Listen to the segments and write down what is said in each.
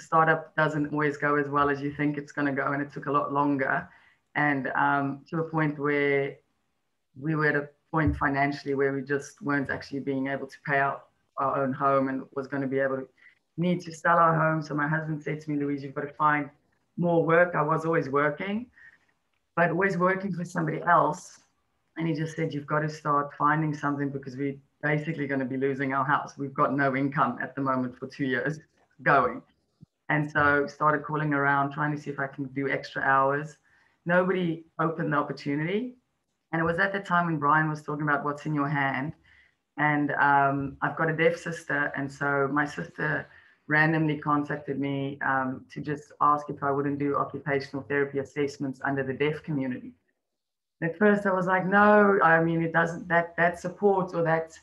startup doesn't always go as well as you think it's going to go, and it took a lot longer. And um, to a point where we were at a point financially where we just weren't actually being able to pay out our own home and was going to be able to need to sell our home. So my husband said to me, Louise, you've got to find more work. I was always working, but always working for somebody else. And he just said, you've got to start finding something because we're basically going to be losing our house. We've got no income at the moment for two years going. And so started calling around, trying to see if I can do extra hours. Nobody opened the opportunity. And it was at the time when Brian was talking about what's in your hand. And um, I've got a deaf sister. And so my sister randomly contacted me um, to just ask if I wouldn't do occupational therapy assessments under the deaf community. At first, I was like, no, I mean, it doesn't, that, that support or that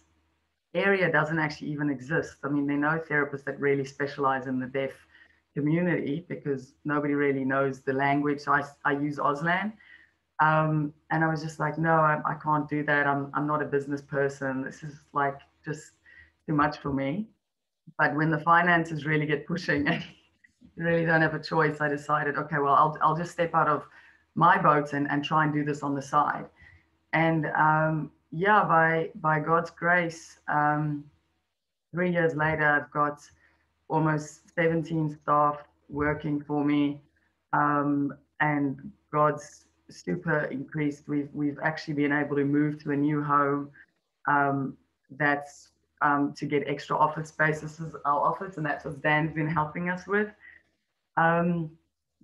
area doesn't actually even exist. I mean, there are no therapists that really specialize in the deaf community because nobody really knows the language. So I, I use Auslan. Um, and I was just like, no, I, I can't do that. I'm, I'm not a business person. This is like just too much for me. But when the finances really get pushing, you really don't have a choice. I decided, okay, well, I'll, I'll just step out of my boat and, and try and do this on the side. And um, yeah, by, by God's grace, um, three years later, I've got almost 17 staff working for me. Um, and God's super increased. We've, we've actually been able to move to a new home um, that's um, to get extra office space. This is our office, and that's what Dan's been helping us with. Um,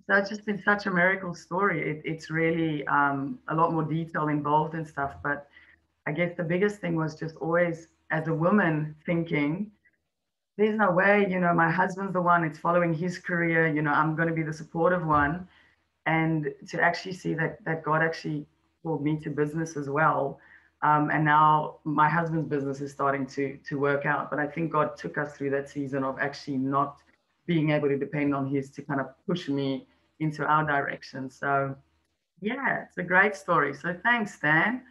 so it's just been such a miracle story. It, it's really um, a lot more detail involved and stuff. But I guess the biggest thing was just always, as a woman, thinking, there's no way, you know, my husband's the one, it's following his career, you know, I'm going to be the supportive one. And to actually see that, that God actually called me to business as well um, and now my husband's business is starting to to work out. But I think God took us through that season of actually not being able to depend on His to kind of push me into our direction. So yeah, it's a great story. So thanks, Dan.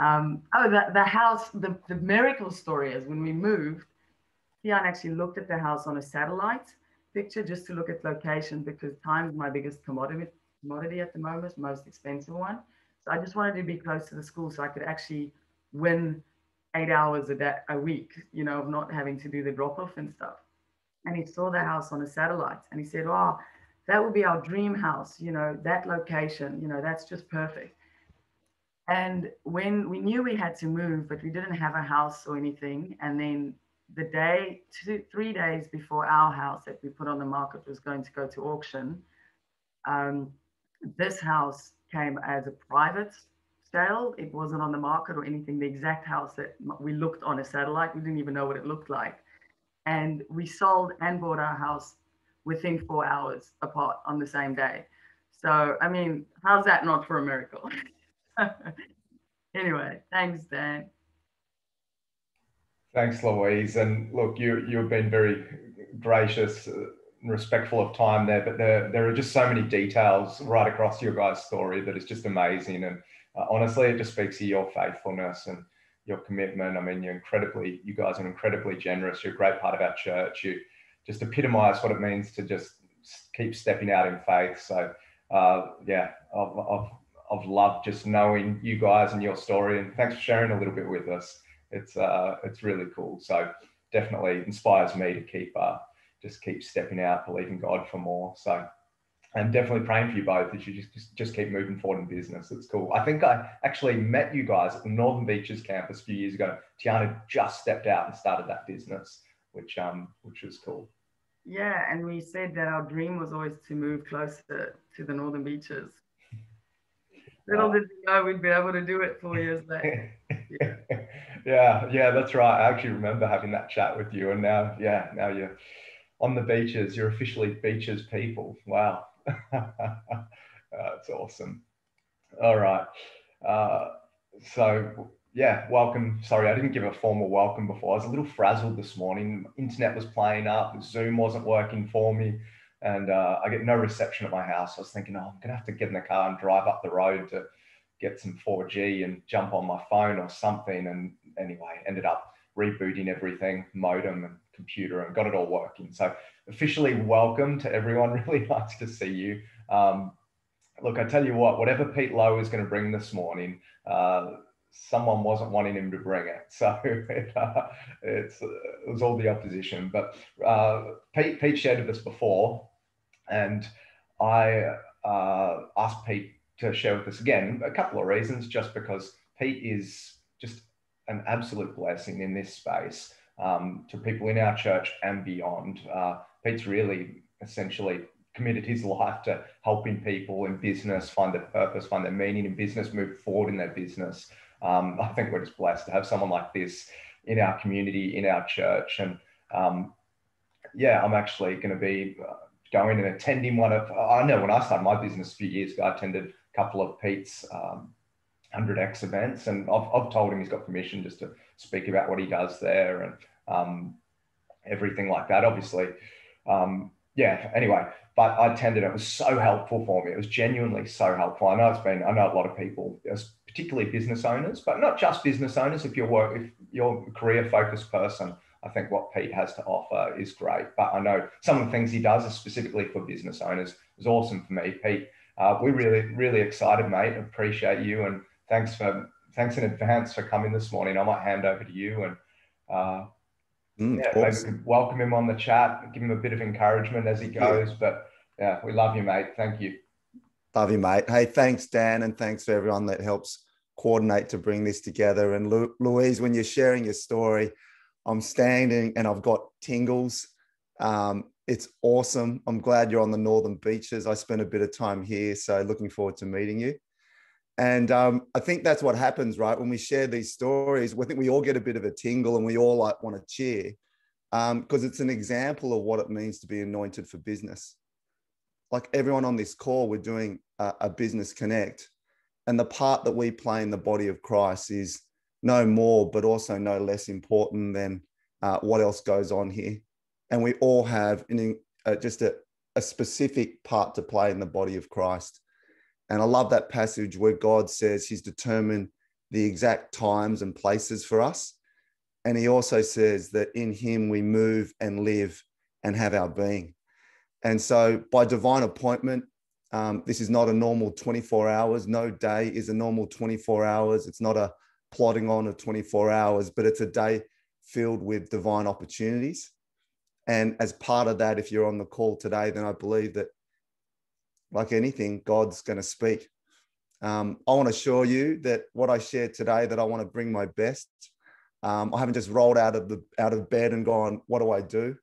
Um, oh, the, the house, the, the miracle story is when we moved, Theon actually looked at the house on a satellite picture just to look at location because time is my biggest commodity commodity at the moment, most expensive one. So I just wanted to be close to the school so I could actually win eight hours a day a week, you know, of not having to do the drop off and stuff. And he saw the house on a satellite and he said, Oh, that would be our dream house, you know, that location, you know, that's just perfect. And when we knew we had to move, but we didn't have a house or anything, and then the day, two, three days before our house that we put on the market was going to go to auction, um, this house came as a private sale. It wasn't on the market or anything. The exact house that we looked on a satellite, we didn't even know what it looked like. And we sold and bought our house within four hours apart on the same day. So, I mean, how's that not for a miracle? anyway, thanks, Dan. Thanks, Louise. And look, you, you've been very gracious and respectful of time there, but there, there are just so many details right across your guys' story that is just amazing. And uh, honestly, it just speaks to your faithfulness and your commitment. I mean, you're incredibly, you guys are incredibly generous. You're a great part of our church. You just epitomize what it means to just keep stepping out in faith. So, uh, yeah, I've, I've, I've loved just knowing you guys and your story. And thanks for sharing a little bit with us. It's, uh, it's really cool. So, definitely inspires me to keep uh, just keep stepping out, believing God for more. So I'm definitely praying for you both that you just, just, just keep moving forward in business. It's cool. I think I actually met you guys at the Northern Beaches campus a few years ago. Tiana just stepped out and started that business, which um which was cool. Yeah, and we said that our dream was always to move closer to the Northern Beaches. Little did we know we'd be able to do it four years later. Yeah. yeah, yeah, that's right. I actually remember having that chat with you, and now, yeah, now you're on the beaches. You're officially beaches people. Wow. That's awesome. All right. Uh, so, yeah, welcome. Sorry, I didn't give a formal welcome before. I was a little frazzled this morning. Internet was playing up, Zoom wasn't working for me, and uh, I get no reception at my house. I was thinking, oh, I'm going to have to get in the car and drive up the road to get some 4G and jump on my phone or something. And anyway, ended up rebooting everything, modem, and computer and got it all working. So officially welcome to everyone. Really nice to see you. Um, look, I tell you what, whatever Pete Low is going to bring this morning, uh, someone wasn't wanting him to bring it. So it, uh, it's, it was all the opposition. But uh, Pete, Pete shared with us before, and I uh, asked Pete to share with us again a couple of reasons, just because Pete is just an absolute blessing in this space um, to people in our church and beyond. Uh, Pete's really essentially committed his life to helping people in business find their purpose, find their meaning in business, move forward in their business. Um, I think we're just blessed to have someone like this in our community, in our church. And um, yeah, I'm actually going to be uh, going and attending one of, I know when I started my business a few years ago, I attended a couple of Pete's um, 100X events. And I've, I've told him he's got permission just to speak about what he does there and um, everything like that. Obviously, um, yeah, anyway, but I attended. It was so helpful for me. It was genuinely so helpful. I know it's been. I know a lot of people, particularly business owners, but not just business owners. If you're work, if you're a career focused person, I think what Pete has to offer is great. But I know some of the things he does is specifically for business owners. is awesome for me, Pete. Uh, we're really, really excited, mate. Appreciate you and thanks for thanks in advance for coming this morning. I might hand over to you and uh, Mm, yeah, welcome him on the chat, give him a bit of encouragement as he goes. But yeah, we love you, mate. Thank you. Love you, mate. Hey, thanks, Dan, and thanks for everyone that helps coordinate to bring this together. And Lu- Louise, when you're sharing your story, I'm standing and I've got tingles. Um, it's awesome. I'm glad you're on the northern beaches. I spent a bit of time here, so looking forward to meeting you. And um, I think that's what happens, right? When we share these stories, I think we all get a bit of a tingle and we all like want to cheer because um, it's an example of what it means to be anointed for business. Like everyone on this call, we're doing a, a business connect. And the part that we play in the body of Christ is no more, but also no less important than uh, what else goes on here. And we all have an, uh, just a, a specific part to play in the body of Christ. And I love that passage where God says he's determined the exact times and places for us. And he also says that in him we move and live and have our being. And so by divine appointment, um, this is not a normal 24 hours. No day is a normal 24 hours. It's not a plodding on of 24 hours, but it's a day filled with divine opportunities. And as part of that, if you're on the call today, then I believe that like anything, God's going to speak. Um, I want to assure you that what I shared today, that I want to bring my best. Um, I haven't just rolled out of the out of bed and gone, what do I do?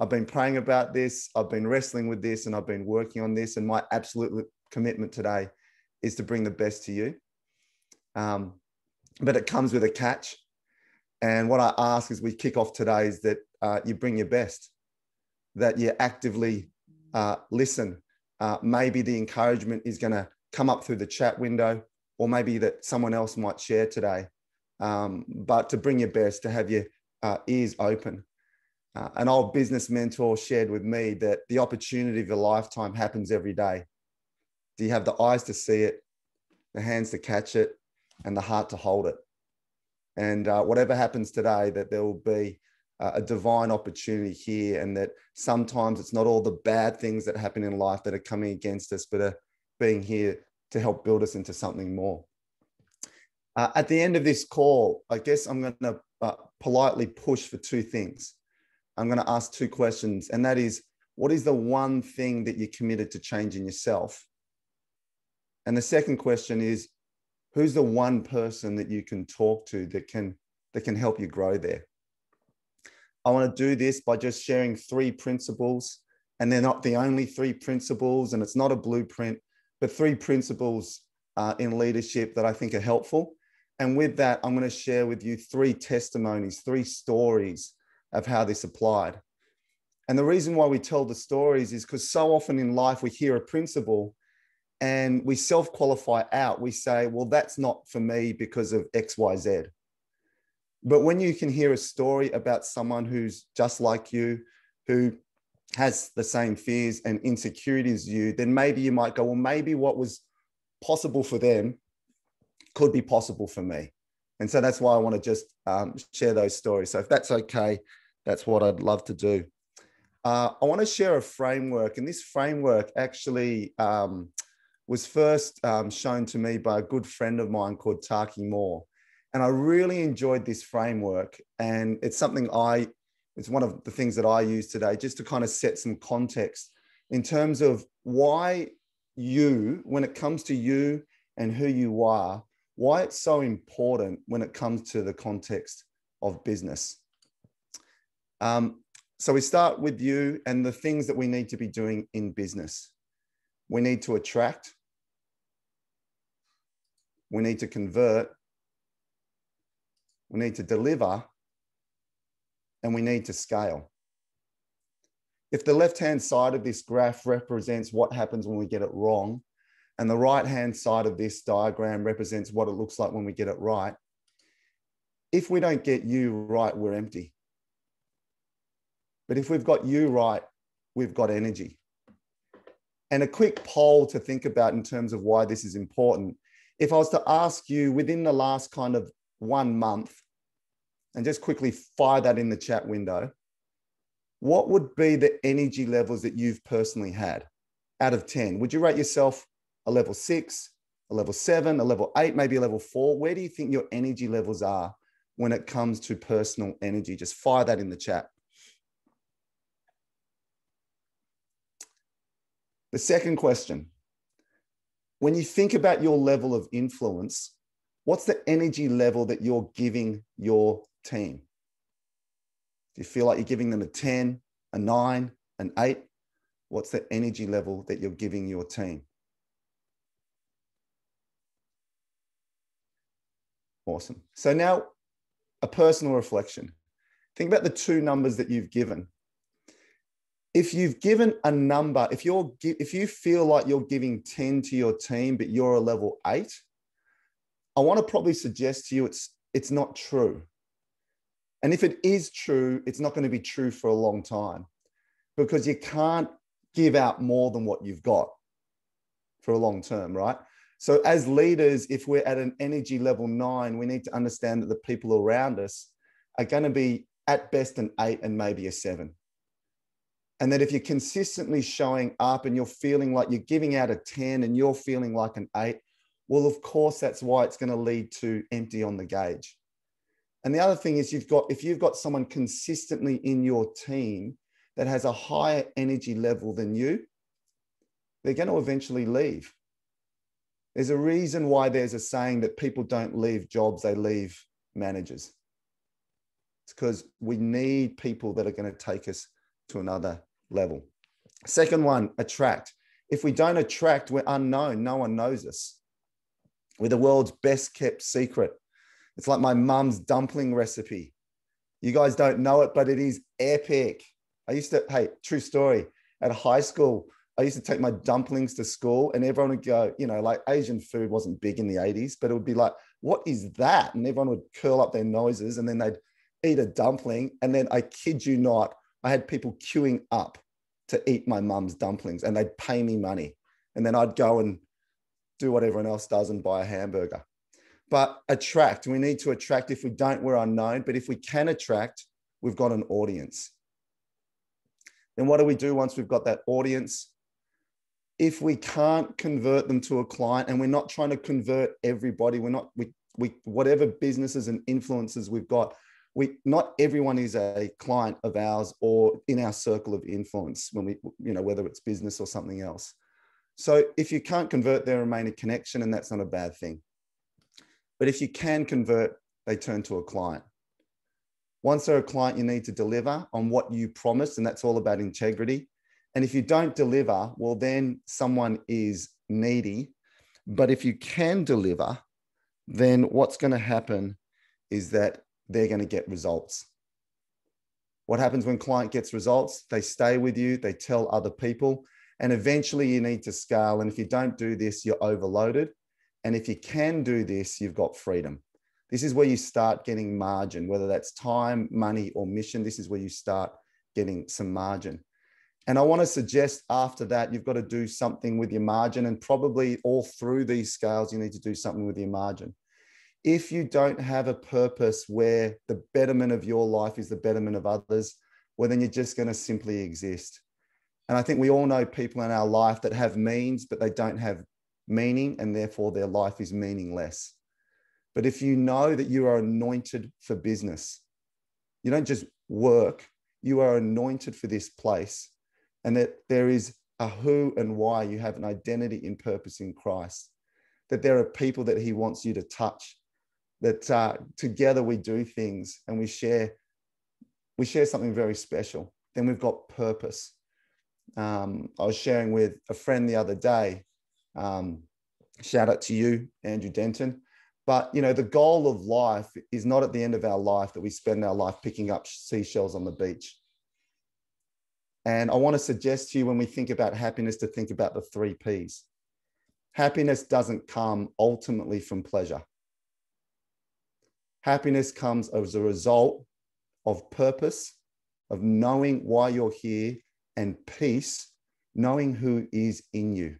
I've been praying about this. I've been wrestling with this, and I've been working on this. And my absolute commitment today is to bring the best to you. Um, but it comes with a catch. And what I ask as we kick off today is that uh, you bring your best, that you actively uh, listen uh, maybe the encouragement is going to come up through the chat window, or maybe that someone else might share today. Um, but to bring your best, to have your uh, ears open. Uh, an old business mentor shared with me that the opportunity of a lifetime happens every day. Do you have the eyes to see it, the hands to catch it, and the heart to hold it? And uh, whatever happens today, that there will be a divine opportunity here, and that sometimes it's not all the bad things that happen in life that are coming against us, but are being here to help build us into something more. Uh, at the end of this call, I guess I'm going to uh, politely push for two things. I'm going to ask two questions, and that is what is the one thing that you're committed to changing yourself? And the second question is who's the one person that you can talk to that can that can help you grow there? I want to do this by just sharing three principles. And they're not the only three principles, and it's not a blueprint, but three principles uh, in leadership that I think are helpful. And with that, I'm going to share with you three testimonies, three stories of how this applied. And the reason why we tell the stories is because so often in life we hear a principle and we self qualify out. We say, well, that's not for me because of X, Y, Z. But when you can hear a story about someone who's just like you, who has the same fears and insecurities as you, then maybe you might go, well, maybe what was possible for them could be possible for me. And so that's why I want to just um, share those stories. So if that's okay, That's what I'd love to do. Uh, I want to share a framework, and this framework actually um, was first um, shown to me by a good friend of mine called Taki Moore. And I really enjoyed this framework. And it's something I, it's one of the things that I use today just to kind of set some context in terms of why you, when it comes to you and who you are, why it's so important when it comes to the context of business. Um, so we start with you and the things that we need to be doing in business. We need to attract, we need to convert, we need to deliver, and we need to scale. If the left-hand side of this graph represents what happens when we get it wrong, and the right-hand side of this diagram represents what it looks like when we get it right, if we don't get you right, we're empty. But if we've got you right, we've got energy. And a quick poll to think about in terms of why this is important. If I was to ask you within the last kind of one month, and just quickly fire that in the chat window, what would be the energy levels that you've personally had out of 10? Would you rate yourself a level six, a level seven, a level eight, maybe a level four? Where do you think your energy levels are when it comes to personal energy? Just fire that in the chat. The second question when you think about your level of influence, what's the energy level that you're giving your team? Do you feel like you're giving them a 10, a nine, an eight? What's the energy level that you're giving your team? Awesome. So now a personal reflection. Think about the two numbers that you've given. If you've given a number, if you're if you feel like you're giving 10 to your team, but you're a level eight, I want to probably suggest to you it's it's not true. And if it is true, it's not going to be true for a long time because you can't give out more than what you've got for a long term, right? So, as leaders, if we're at an energy level nine, we need to understand that the people around us are going to be at best an eight and maybe a seven. And that if you're consistently showing up and you're feeling like you're giving out a 10 and you're feeling like an eight, well, of course, that's why it's going to lead to empty on the gauge. And the other thing is you've got if you've got someone consistently in your team that has a higher energy level than you, they're going to eventually leave. There's a reason why there's a saying that people don't leave jobs, they leave managers. It's because we need people that are going to take us to another level. Second one, attract. If we don't attract, we're unknown. No one knows us. We're the world's best kept secret. It's like my mum's dumpling recipe. You guys don't know it, but it is epic. I used to, hey, true story. At high school, I used to take my dumplings to school and everyone would go, you know, like Asian food wasn't big in the 80s, but it would be like, what is that? And everyone would curl up their noses and then they'd eat a dumpling. And then I kid you not, I had people queuing up to eat my mum's dumplings and they'd pay me money. And then I'd go and do what everyone else does and buy a hamburger but attract. We need to attract. If we don't, we're unknown. But if we can attract, we've got an audience. Then what do we do once we've got that audience? If we can't convert them to a client, and we're not trying to convert everybody, we're not we we whatever businesses and influences we've got, we not everyone is a client of ours or in our circle of influence when we you know whether it's business or something else. So if you can't convert, there remain a connection, and that's not a bad thing. But if you can convert, they turn to a client. Once they're a client, you need to deliver on what you promised, and that's all about integrity. And if you don't deliver, well, then someone is needy. But if you can deliver, then what's going to happen is that they're going to get results. What happens when client gets results? They stay with you, they tell other people, and eventually you need to scale. And if you don't do this, you're overloaded. And if you can do this, you've got freedom. This is where you start getting margin, whether that's time, money, or mission. This is where you start getting some margin. And I want to suggest after that, you've got to do something with your margin. And probably all through these scales, you need to do something with your margin. if you don't have a purpose where the betterment of your life is the betterment of others, well, then you're just going to simply exist. And I think we all know people in our life that have means, but they don't have meaning, and therefore their life is meaningless. But if you know that you are anointed for business, you don't just work, you are anointed for this place, and that there is a who and why you have an identity in purpose in Christ, that there are people that He wants you to touch, that uh, together we do things and we share, we share something very special. Then we've got purpose. Um, I was sharing with a friend the other day. Um, shout out to you, Andrew Denton. But you know, the goal of life is not at the end of our life that we spend our life picking up seashells on the beach. And I want to suggest to you when we think about happiness to think about the three P's. Happiness doesn't come ultimately from pleasure. Happiness comes as a result of purpose, of knowing why you're here, and peace, knowing who is in you.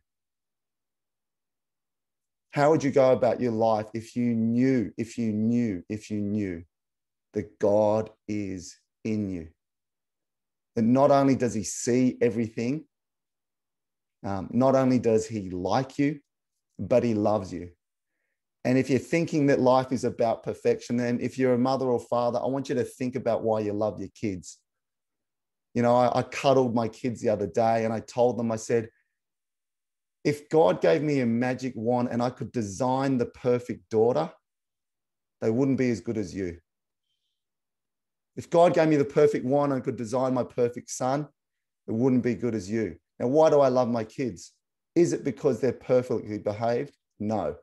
How would you go about your life if you knew, if you knew, if you knew that God is in you? That not only does he see everything, um, not only does he like you, but he loves you. And if you're thinking that life is about perfection, then if you're a mother or father, I want you to think about why you love your kids. You know, I, I cuddled my kids the other day and I told them, I said, if God gave me a magic wand and I could design the perfect daughter, they wouldn't be as good as you. If God gave me the perfect wand and I could design my perfect son, it wouldn't be good as you. Now, why do I love my kids? Is it because they're perfectly behaved? No.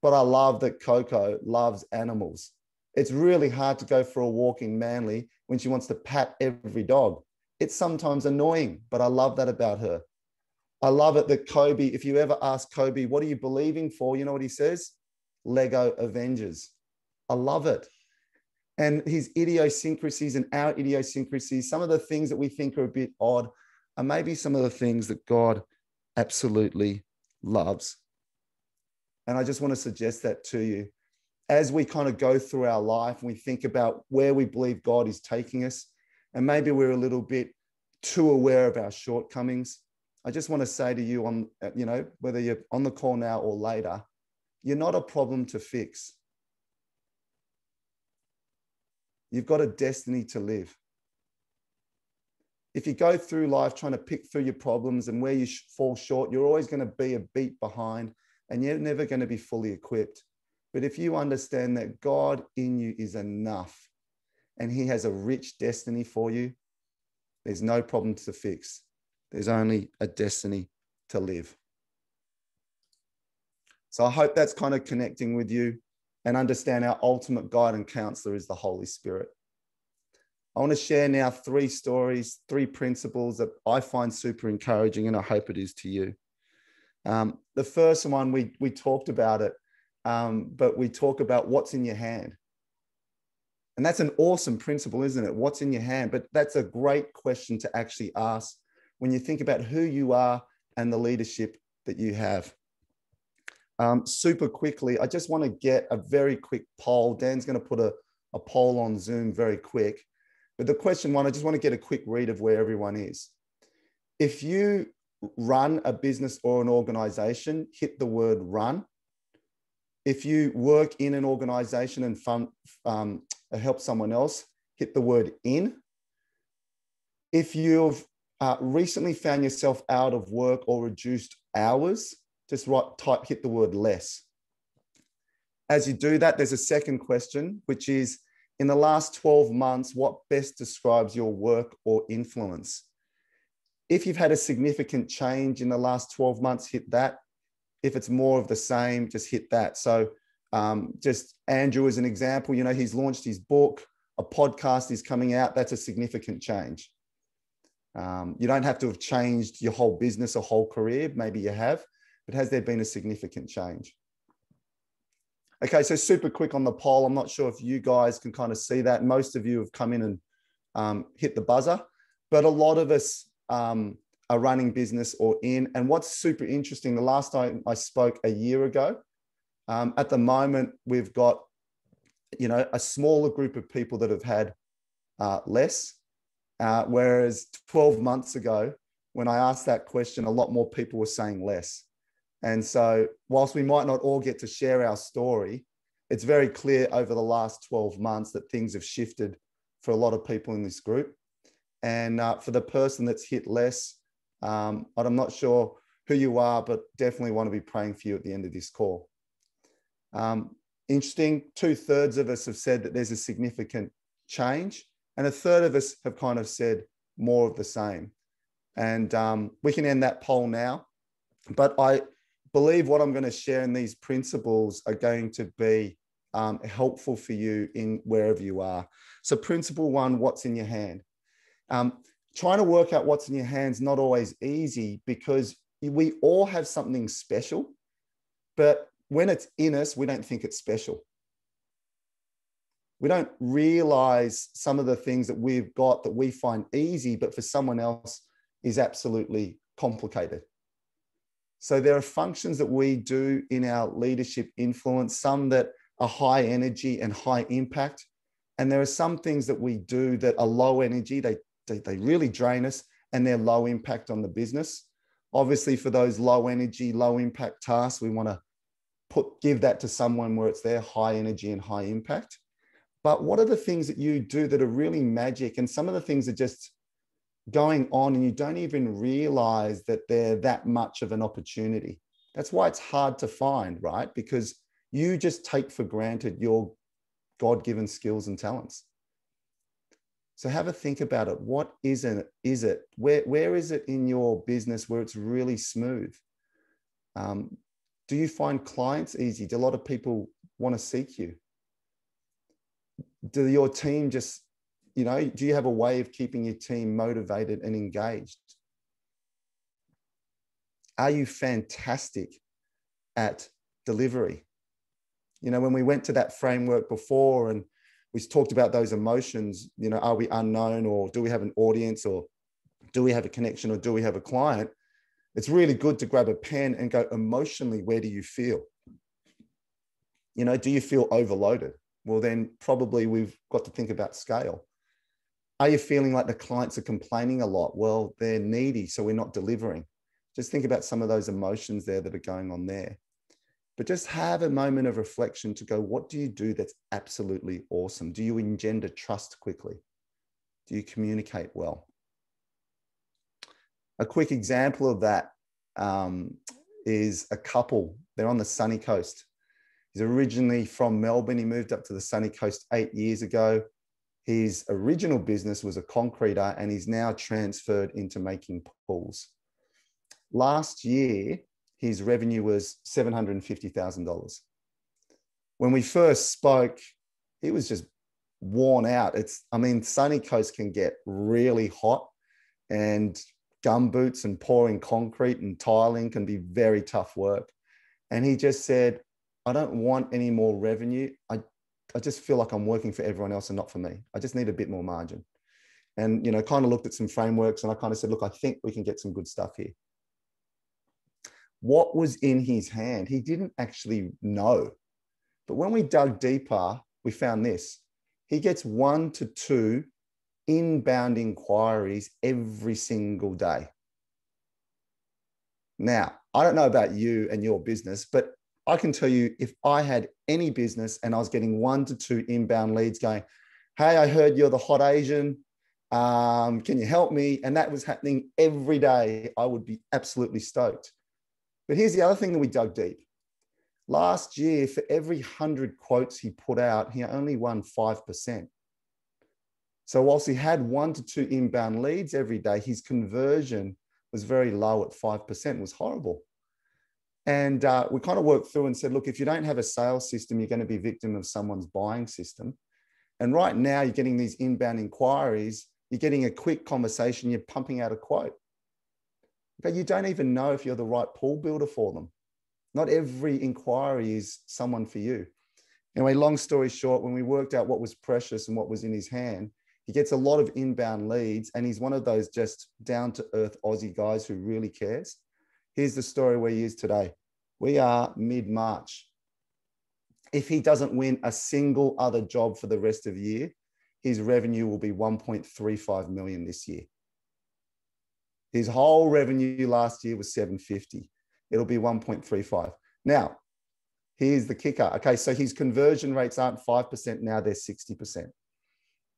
But I love that Coco loves animals. It's really hard to go for a walk in Manly when she wants to pat every dog. It's sometimes annoying, but I love that about her. I love it that Kobe, if you ever ask Kobe, what are you believing for? You know what he says? Lego Avengers. I love it. And his idiosyncrasies and our idiosyncrasies, some of the things that we think are a bit odd, are maybe some of the things that God absolutely loves. And I just want to suggest that to you. As we kind of go through our life and we think about where we believe God is taking us, and maybe we're a little bit too aware of our shortcomings, I just want to say to you on, you know, whether you're on the call now or later, you're not a problem to fix. You've got a destiny to live. If you go through life trying to pick through your problems and where you fall short, you're always going to be a beat behind and you're never going to be fully equipped. But if you understand that God in you is enough and He has a rich destiny for you, there's no problem to fix. There's only a destiny to live. So I hope that's kind of connecting with you and understand our ultimate guide and counselor is the Holy Spirit. I want to share now three stories, three principles that I find super encouraging, and I hope it is to you. Um, the first one, we, we talked about it, um, but we talk about what's in your hand. And that's an awesome principle, isn't it? What's in your hand? But that's a great question to actually ask when you think about who you are and the leadership that you have. Um, super quickly, I just want to get a very quick poll. Dan's going to put a, a poll on Zoom very quick. But the question one, I just want to get a quick read of where everyone is. If you run a business or an organization, hit the word run. If you work in an organization and um, help someone else, hit the word in. If you've uh, recently found yourself out of work or reduced hours, just write, type, hit the word less. As you do that, there's a second question, which is in the last 12 months, what best describes your work or influence? If you've had a significant change in the last 12 months, hit that. If it's more of the same, just hit that. So, um, just Andrew as an example, you know, he's launched his book, a podcast is coming out. That's a significant change. Um, you don't have to have changed your whole business or whole career. Maybe you have, but has there been a significant change? Okay, so super quick on the poll. I'm not sure if you guys can kind of see that. Most of you have come in and um, hit the buzzer, but a lot of us um, are running business or in. And what's super interesting, the last time I spoke a year ago, Um, at the moment, we've got, you know, a smaller group of people that have had uh, less, uh, whereas 12 months ago, when I asked that question, a lot more people were saying less. And so, whilst we might not all get to share our story, it's very clear over the last 12 months that things have shifted for a lot of people in this group. And uh, for the person that's hit less, um, I'm not sure who you are, but definitely want to be praying for you at the end of this call. Um, interesting, two thirds of us have said that there's a significant change, and a third of us have kind of said more of the same. And um, we can end that poll now. But I believe what I'm going to share in these principles are going to be um, helpful for you in wherever you are. So, principle one what's in your hand? Um, trying to work out what's in your hands not always easy because we all have something special, but when it's in us, we don't think it's special. We don't realize some of the things that we've got that we find easy, but for someone else is absolutely complicated. So there are functions that we do in our leadership influence, some that are high energy and high impact. And there are some things that we do that are low energy, they, they, they really drain us, and they're low impact on the business. Obviously, for those low energy, low impact tasks, we want to put give that to someone where it's their high energy and high impact. But what are the things that you do that are really magic? And some of the things are just going on and you don't even realize that they're that much of an opportunity. That's why it's hard to find, right? Because you just take for granted your God given skills and talents. So have a think about it. What is it? Is it where where is it in your business where it's really smooth? Um, do you find clients easy? Do a lot of people want to seek you? Do your team just you know, do you have a way of keeping your team motivated and engaged? Are you fantastic at delivery? You know, when we went to that framework before and we talked about those emotions, you know, are we unknown or do we have an audience or do we have a connection or do we have a client? It's really good to grab a pen and go emotionally, where do you feel? You know, do you feel overloaded? Well, then probably we've got to think about scale. Are you feeling like the clients are complaining a lot? Well, they're needy, so we're not delivering. Just think about some of those emotions there that are going on there. But just have a moment of reflection to go, what do you do that's absolutely awesome? Do you engender trust quickly? Do you communicate well? A quick example of that um, is a couple. They're on the sunny coast. He's originally from Melbourne. He moved up to the sunny coast eight years ago. His original business was a concreter and he's now transferred into making pools. Last year, his revenue was $750,000. When we first spoke, he was just worn out. It's, I mean, Sunny Coast can get really hot and gum boots and pouring concrete and tiling can be very tough work. And he just said, I don't want any more revenue. I I just feel like I'm working for everyone else and not for me. I just need a bit more margin. And, you know, kind of looked at some frameworks and I kind of said, look, I think we can get some good stuff here. What was in his hand? He didn't actually know. But when we dug deeper, we found this. He gets one to two inbound inquiries every single day. Now, I don't know about you and your business, but I can tell you if I had any business and I was getting one to two inbound leads going, Hey, I heard you're the hot Asian. Um, can you help me? And that was happening every day. I would be absolutely stoked. But here's the other thing that we dug deep. Last year, for every 100 quotes he put out, he only won 5%. So, whilst he had one to two inbound leads every day, his conversion was very low at 5%, was horrible. And uh, we kind of worked through and said, look, if you don't have a sales system, you're going to be victim of someone's buying system. And right now, you're getting these inbound inquiries, you're getting a quick conversation, you're pumping out a quote. But you don't even know if you're the right pool builder for them. Not every inquiry is someone for you. Anyway, long story short, when we worked out what was precious and what was in his hand, he gets a lot of inbound leads, and he's one of those just down to earth Aussie guys who really cares. Here's the story where he is today. We are mid March. if he doesn't win a single other job for the rest of the year, his revenue will be 1.35 million this year. His whole revenue last year was 750. It'll be 1.35. Now, here's the kicker. Okay, so his conversion rates aren't 5%, now they're 60%.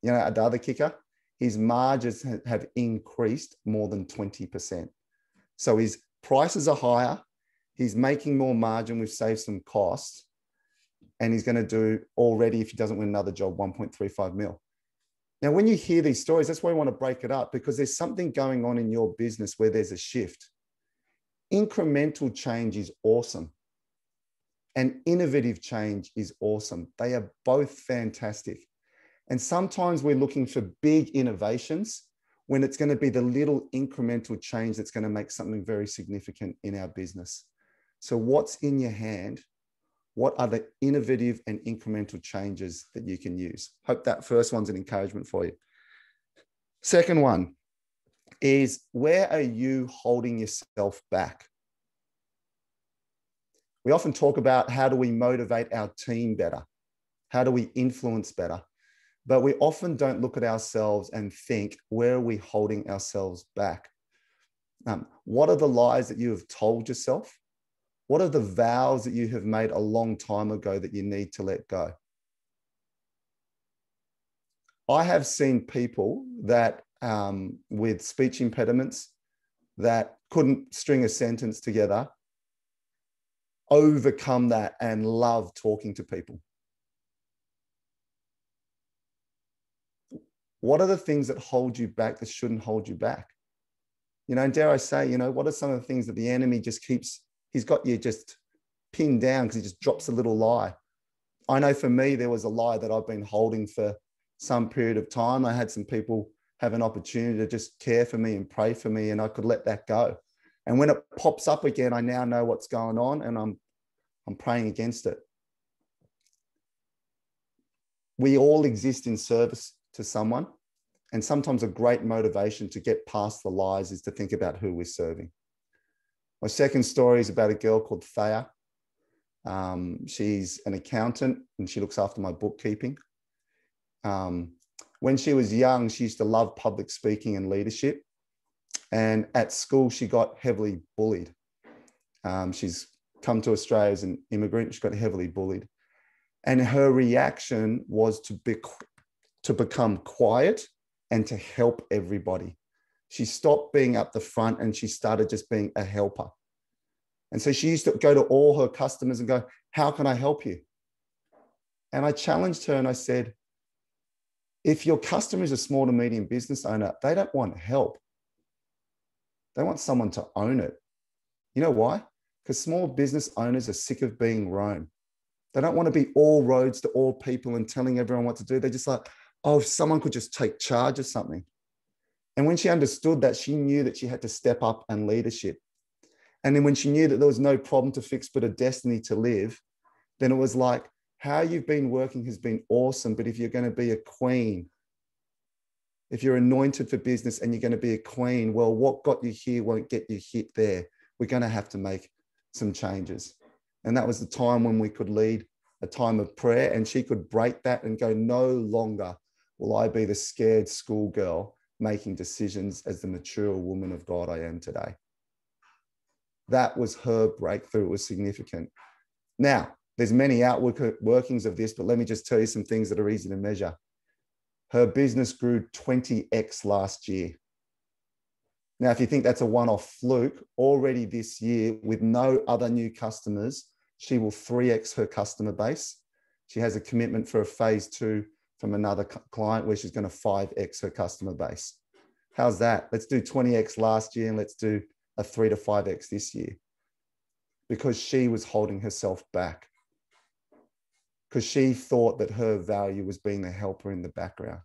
You know, the other kicker, his margins have increased more than 20%. So his prices are higher, he's making more margin, we've saved some costs, and he's going to do already, if he doesn't win another job, 1.35 mil. Now, when you hear these stories, that's why we want to break it up because there's something going on in your business where there's a shift. Incremental change is awesome, and innovative change is awesome. They are both fantastic. And sometimes we're looking for big innovations when it's going to be the little incremental change that's going to make something very significant in our business. So, what's in your hand what are the innovative and incremental changes that you can use? Hope that first one's an encouragement for you. Second one is where are you holding yourself back? We often talk about how do we motivate our team better? How do we influence better? But we often don't look at ourselves and think, where are we holding ourselves back? Um, what are the lies that you have told yourself? What are the vows that you have made a long time ago that you need to let go? I have seen people that um, with speech impediments that couldn't string a sentence together overcome that and love talking to people. What are the things that hold you back that shouldn't hold you back? You know, and dare I say, you know, what are some of the things that the enemy just keeps he's got you just pinned down because he just drops a little lie. I know for me, there was a lie that I've been holding for some period of time. I had some people have an opportunity to just care for me and pray for me, and I could let that go. And when it pops up again, I now know what's going on and I'm, I'm praying against it. We all exist in service to someone. And sometimes a great motivation to get past the lies is to think about who we're serving. My second story is about a girl called Thea. Um, she's an accountant and she looks after my bookkeeping. Um, when she was young, she used to love public speaking and leadership. And at school, she got heavily bullied. Um, she's come to Australia as an immigrant. She got heavily bullied. And her reaction was to, be, to become quiet and to help everybody. She stopped being up the front and she started just being a helper. And so she used to go to all her customers and go, How can I help you? And I challenged her and I said, If your customer is a small to medium business owner, they don't want help. They want someone to own it. You know why? Because small business owners are sick of being Rome. They don't want to be all roads to all people and telling everyone what to do. They're just like, oh, if someone could just take charge of something. And when she understood that, she knew that she had to step up and leadership. And then when she knew that there was no problem to fix but a destiny to live, then it was like, how you've been working has been awesome. But if you're going to be a queen, if you're anointed for business and you're going to be a queen, well, what got you here won't get you hit there. We're going to have to make some changes. And that was the time when we could lead a time of prayer and she could break that and go, no longer will I be the scared schoolgirl making decisions as the mature woman of God I am today. That was her breakthrough. It was significant. Now, there's many outward workings of this, but let me just tell you some things that are easy to measure. Her business grew 20x last year. Now, if you think that's a one off fluke, already this year, with no other new customers, she will 3x her customer base. She has a commitment for a phase two from another client where she's going to 5x her customer base. How's that? Let's do 20x last year and let's do a 3 to 5x this year. Because she was holding herself back. Because she thought that her value was being the helper in the background.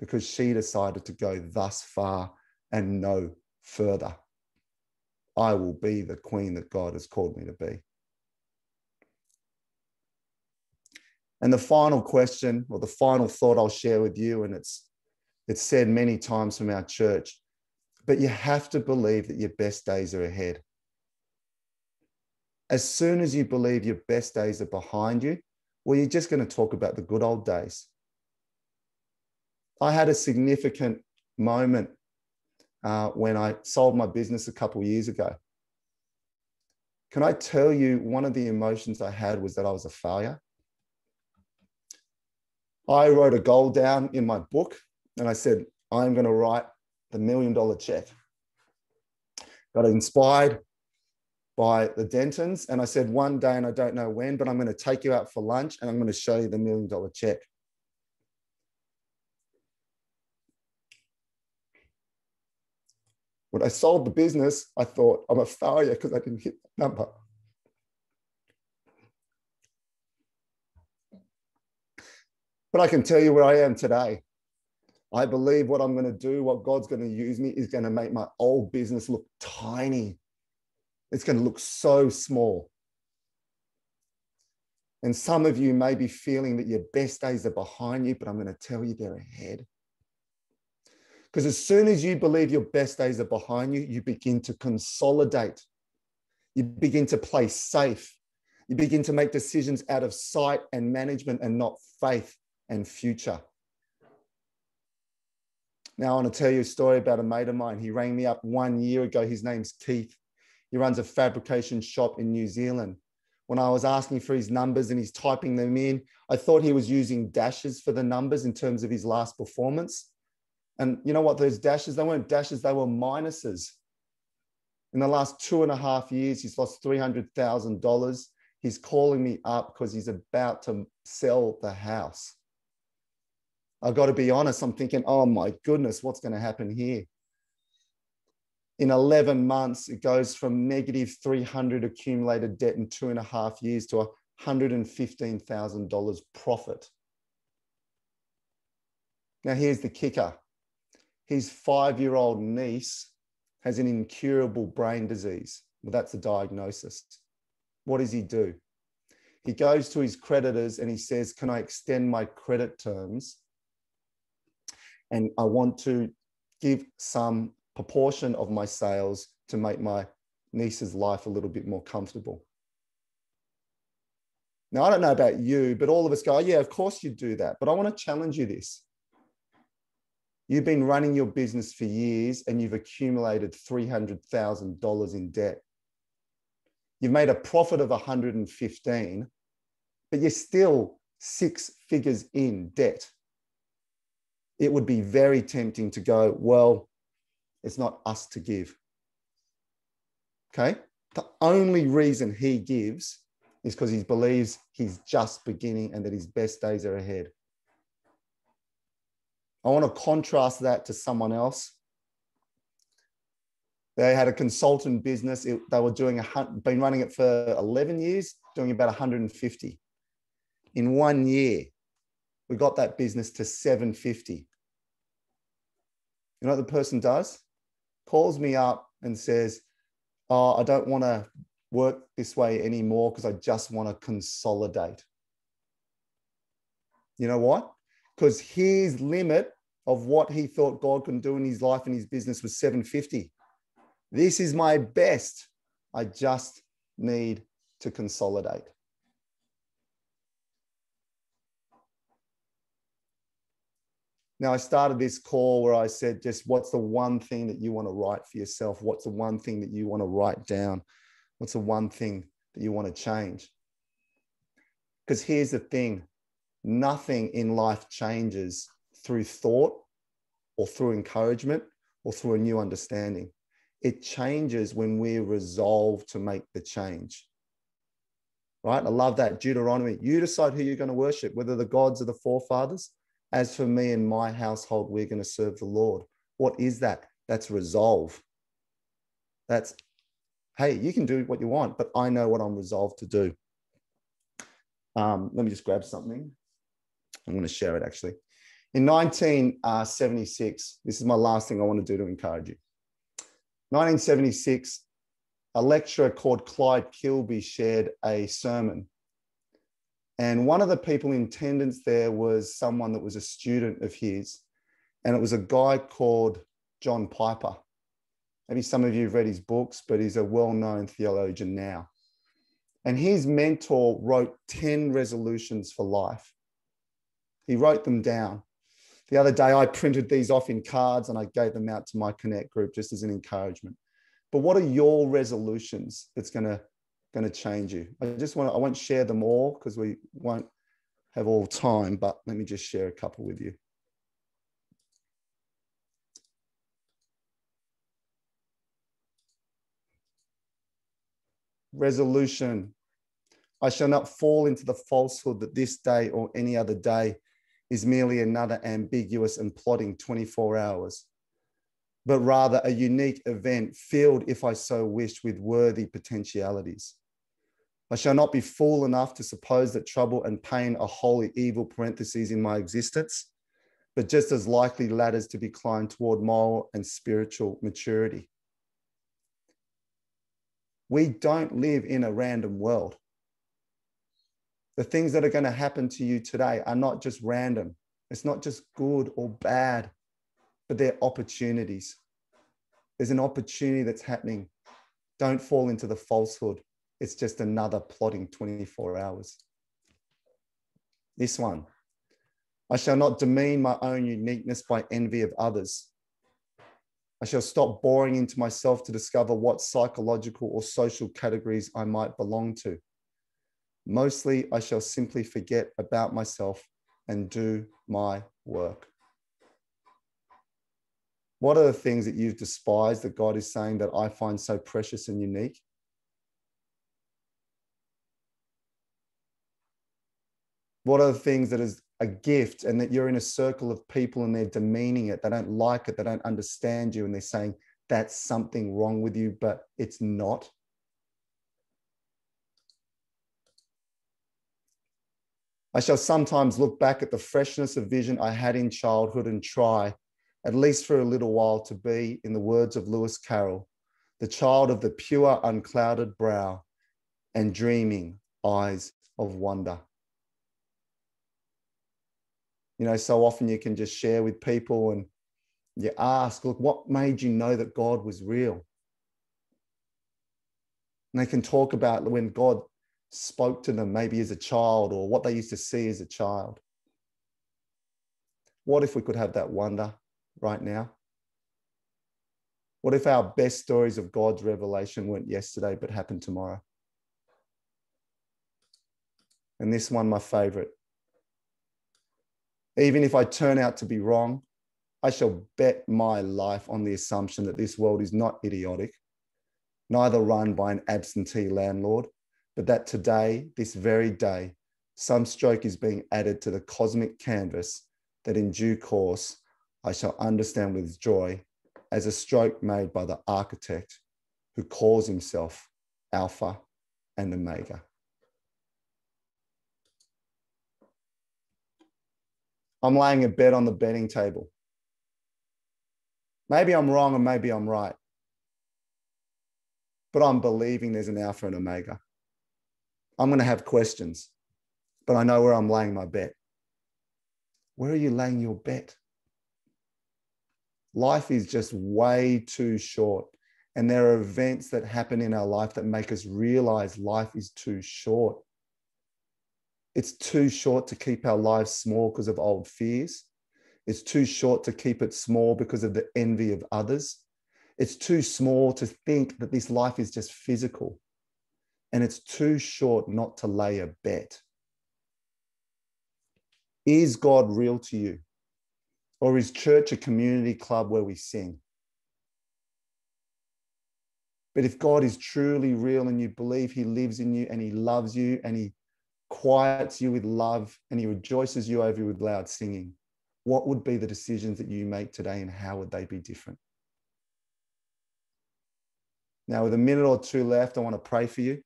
Because she decided to go thus far and no further. I will be the queen that God has called me to be. And the final question, or the final thought I'll share with you, and it's it's said many times from our church, but you have to believe that your best days are ahead. As soon as you believe your best days are behind you, well, you're just going to talk about the good old days. I had a significant moment uh, when I sold my business a couple years ago. Can I tell you, one of the emotions I had was that I was a failure. I wrote a goal down in my book and I said, I'm going to write the million dollar check. Got inspired by the Dentons. And I said, one day, and I don't know when, but I'm going to take you out for lunch and I'm going to show you the million dollar check. When I sold the business, I thought I'm a failure because I didn't hit that number. But I can tell you where I am today. I believe what I'm going to do, what God's going to use me, is going to make my old business look tiny. It's going to look so small. And some of you may be feeling that your best days are behind you, but I'm going to tell you they're ahead. Because as soon as you believe your best days are behind you, you begin to consolidate. You begin to play safe. You begin to make decisions out of sight and management and not faith and future. Now, I want to tell you a story about a mate of mine. He rang me up one year ago. His name's Keith. He runs a fabrication shop in New Zealand. When I was asking for his numbers and he's typing them in, I thought he was using dashes for the numbers in terms of his last performance. And you know what? Those dashes, they weren't dashes, they were minuses. In the last two and a half years, he's lost $300,000. He's calling me up because he's about to sell the house. I've got to be honest, I'm thinking, oh my goodness, what's going to happen here? In 11 months, it goes from negative 300 accumulated debt in two and a half years to $115,000 profit. Now, here's the kicker his five year old niece has an incurable brain disease. Well, that's a diagnosis. What does he do? He goes to his creditors and he says, Can I extend my credit terms and I want to give some proportion of my sales to make my niece's life a little bit more comfortable. Now, I don't know about you, but all of us go, oh, yeah, of course you do that. But I want to challenge you this. You've been running your business for years and you've accumulated $300,000 in debt. You've made a profit of 115, but you're still six figures in debt it would be very tempting to go, well, it's not us to give. Okay? The only reason he gives is because he believes he's just beginning and that his best days are ahead. I want to contrast that to someone else. They had a consultant business. It, they were doing a been running it for 11 years, doing about 150. In one year, we got that business to 750. You know what the person does? Calls me up and says, Oh, I don't want to work this way anymore because I just want to consolidate. You know what? Because his limit of what he thought God can do in his life and his business was 750. This is my best. I just need to consolidate. Now, I started this call where I said, just what's the one thing that you want to write for yourself? What's the one thing that you want to write down? What's the one thing that you want to change? Because here's the thing nothing in life changes through thought or through encouragement or through a new understanding. It changes when we resolve to make the change. Right? I love that. Deuteronomy. You decide who you're going to worship, whether the gods of the forefathers as for me and my household, we're going to serve the Lord. What is that? That's resolve. That's, hey, you can do what you want, but I know what I'm resolved to do. Um, let me just grab something. I'm going to share it actually. In 1976, this is my last thing I want to do to encourage you. 1976, a lecturer called Clyde Kilby shared a sermon and one of the people in attendance there was someone that was a student of his. And it was a guy called John Piper. Maybe some of you have read his books, but he's a well known theologian now. And his mentor wrote 10 resolutions for life. He wrote them down. The other day, I printed these off in cards and I gave them out to my Connect group just as an encouragement. But what are your resolutions that's going to going to change you? I just want to, I won't share them all because we won't have all time, but let me just share a couple with you. Resolution. I shall not fall into the falsehood that this day or any other day is merely another ambiguous and plotting 24 hours, but rather a unique event filled, if I so wished, with worthy potentialities. I shall not be fool enough to suppose that trouble and pain are wholly evil parentheses in my existence, but just as likely ladders to be climbed toward moral and spiritual maturity. We don't live in a random world. The things that are going to happen to you today are not just random. It's not just good or bad, but they're opportunities. There's an opportunity that's happening. Don't fall into the falsehood it's just another plotting 24 hours. This one. I shall not demean my own uniqueness by envy of others. I shall stop boring into myself to discover what psychological or social categories I might belong to. Mostly, I shall simply forget about myself and do my work. What are the things that you've despised that God is saying that I find so precious and unique? What are the things that is a gift and that you're in a circle of people and they're demeaning it they don't like it they don't understand you and they're saying that's something wrong with you but it's not? I shall sometimes look back at the freshness of vision I had in childhood and try, at least for a little while, to be, in the words of Lewis Carroll, the child of the pure, unclouded brow and dreaming eyes of wonder you know, so often you can just share with people and you ask, look, what made you know that God was real? And they can talk about when God spoke to them, maybe as a child, or what they used to see as a child. What if we could have that wonder right now? What if our best stories of God's revelation weren't yesterday but happened tomorrow? And this one, my favorite. Even if I turn out to be wrong, I shall bet my life on the assumption that this world is not idiotic, neither run by an absentee landlord, but that today, this very day, some stroke is being added to the cosmic canvas that in due course I shall understand with joy as a stroke made by the architect who calls himself Alpha and Omega. I'm laying a bet on the betting table. Maybe I'm wrong and maybe I'm right. But I'm believing there's an alpha and omega. I'm going to have questions, but I know where I'm laying my bet. Where are you laying your bet? Life is just way too short. And there are events that happen in our life that make us realize life is too short it's too short to keep our lives small because of old fears. It's too short to keep it small because of the envy of others. It's too small to think that this life is just physical. And it's too short not to lay a bet. Is God real to you? Or is church a community club where we sing? But if God is truly real and you believe he lives in you and he loves you and he quiets you with love and he rejoices you over with loud singing, what would be the decisions that you make today and how would they be different? Now, with a minute or two left, I want to pray for you.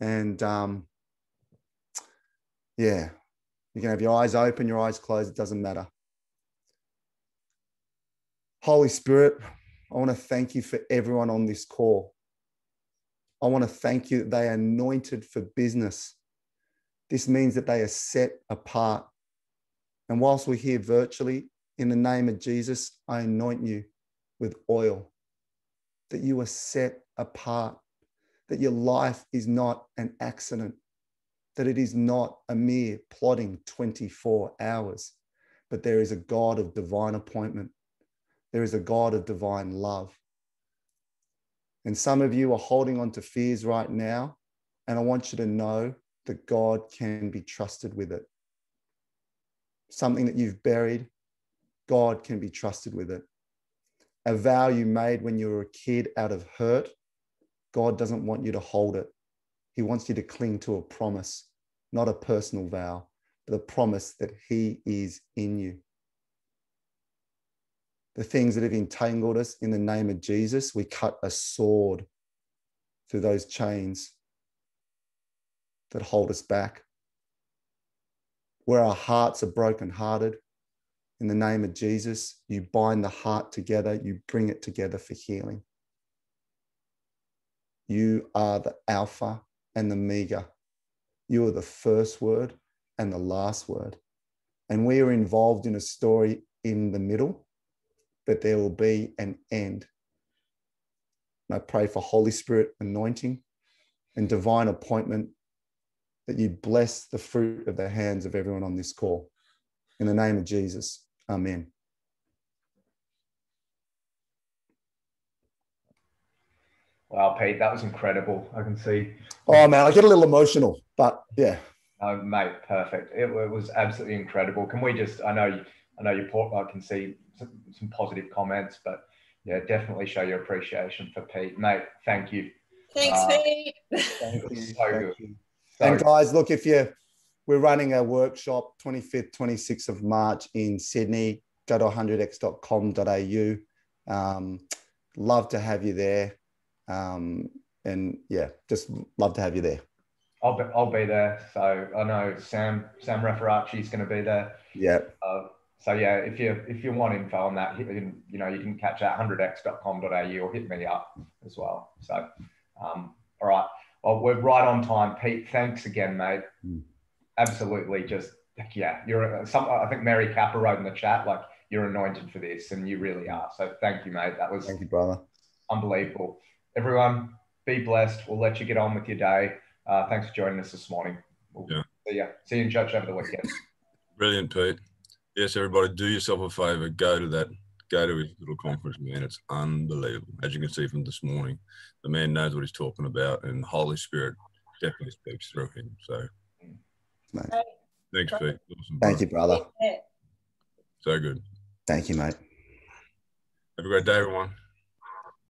And um, yeah, you can have your eyes open, your eyes closed, it doesn't matter. Holy Spirit, I want to thank you for everyone on this call. I want to thank you that they are anointed for business this means that they are set apart. And whilst we're here virtually, in the name of Jesus, I anoint you with oil, that you are set apart, that your life is not an accident, that it is not a mere plodding 24 hours, but there is a God of divine appointment. There is a God of divine love. And some of you are holding on to fears right now. And I want you to know that God can be trusted with it. Something that you've buried, God can be trusted with it. A vow you made when you were a kid out of hurt, God doesn't want you to hold it. He wants you to cling to a promise, not a personal vow, but a promise that He is in you. The things that have entangled us in the name of Jesus, we cut a sword through those chains that hold us back. Where our hearts are brokenhearted, in the name of Jesus, you bind the heart together, you bring it together for healing. You are the Alpha and the Omega. You are the first word and the last word. And we are involved in a story in the middle, but there will be an end. And I pray for Holy Spirit anointing and divine appointment that you bless the fruit of the hands of everyone on this call. In the name of Jesus, amen. Wow, Pete, that was incredible. I can see. Oh man, I get a little emotional, but yeah. Oh, mate, perfect. It, it was absolutely incredible. Can we just? I know, you, I know you. I can see some, some positive comments, but yeah, definitely show your appreciation for Pete, mate. Thank you. Thanks, uh, Pete. Thank you. So good. You. And guys, look, if you we're running a workshop 25th, 26th of March in Sydney. Go to 100x.com.au. Um, love to have you there. Um, and yeah, just love to have you there. I'll be, I'll be there. So I know Sam Sam Referacci is going to be there. Yeah. Uh, so yeah, if you if you want info on that, you know you can catch that 100x.com.au or hit me up as well. So um, all right, well we're right on time. Pete, thanks again, mate. Mm. Absolutely, just yeah, you're some. I think Mary Kappa wrote in the chat like you're anointed for this, and you really are. So thank you, mate. That was thank you, brother. Unbelievable. Everyone, be blessed. We'll let you get on with your day. Uh, thanks for joining us this morning. We'll yeah. See you. See you in church over the weekend. Brilliant, Pete. Yes, everybody, do yourself a favor. Go to that. Go to his little conference, man. It's unbelievable. As you can see from this morning, the man knows what he's talking about, and the Holy Spirit definitely speaks through him. So, mate. thanks, Pete. Awesome, Thank you, brother. So good. Thank you, mate. Have a great day, everyone.